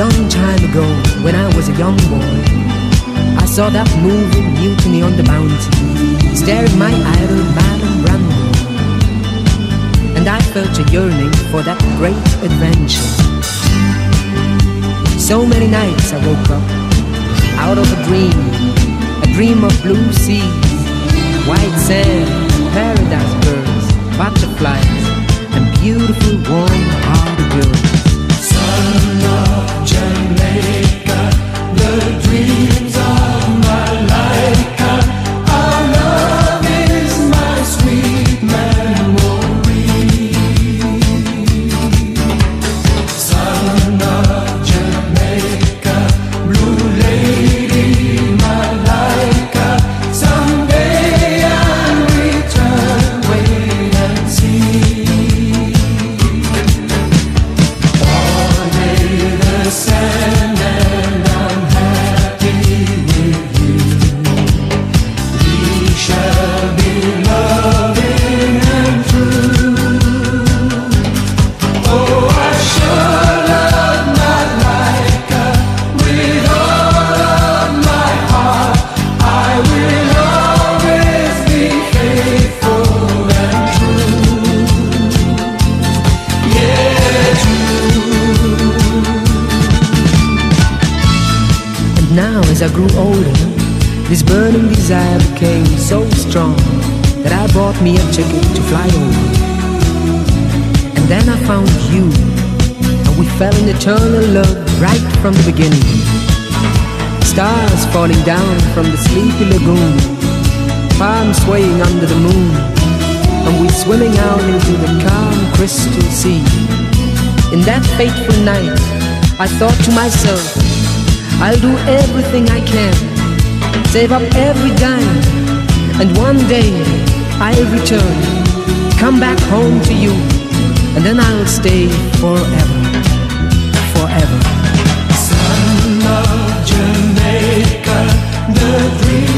ago, when I was a young boy, I saw that moving mutiny on the Bounty, staring my idol Marlon Brando. And I felt a yearning for that great adventure. So many nights I woke up out of a dream, a dream of blue seas, white sand, paradise as I grew older, this burning desire became so strong that I bought me a ticket to fly over. And then I found you, and we fell in eternal love right from the beginning. Stars falling down from the sleepy lagoon, palms swaying under the moon, and we swimming out into the calm crystal sea. In that fateful night, I thought to myself, I'll do everything I can, save up every dime, and one day I'll return, come back home to you, and then I'll stay forever, forever. Sun of Jamaica, the dream